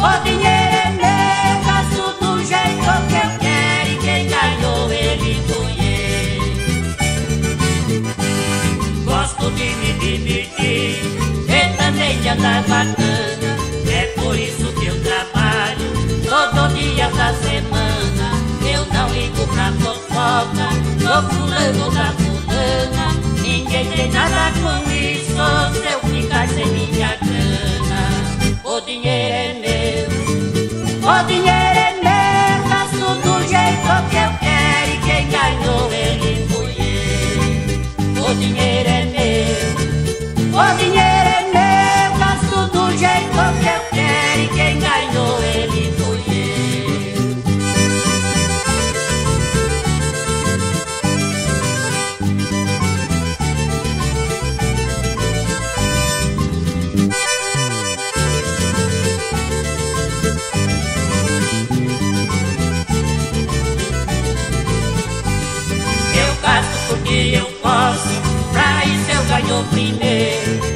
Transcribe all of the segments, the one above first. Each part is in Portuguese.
O dinheiro é meu, faço do jeito que eu quero e quem ganhou ele fui eu. Gosto de me divertir e também de andar bacana. É por isso que eu trabalho todo dia da semana. Eu não ligo pra fofoca, tô pulando da fulana. Ninguém tem nada com opine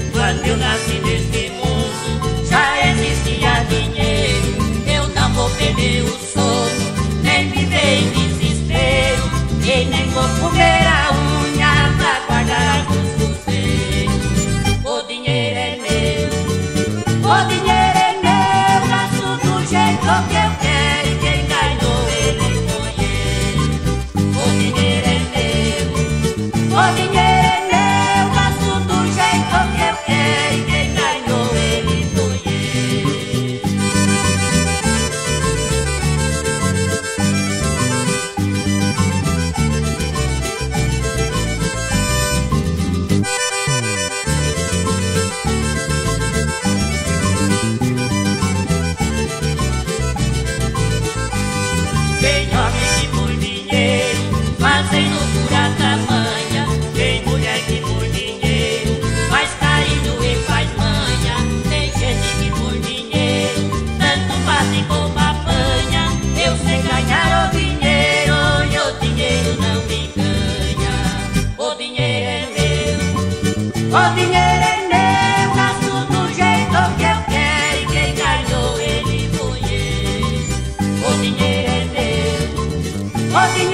а ты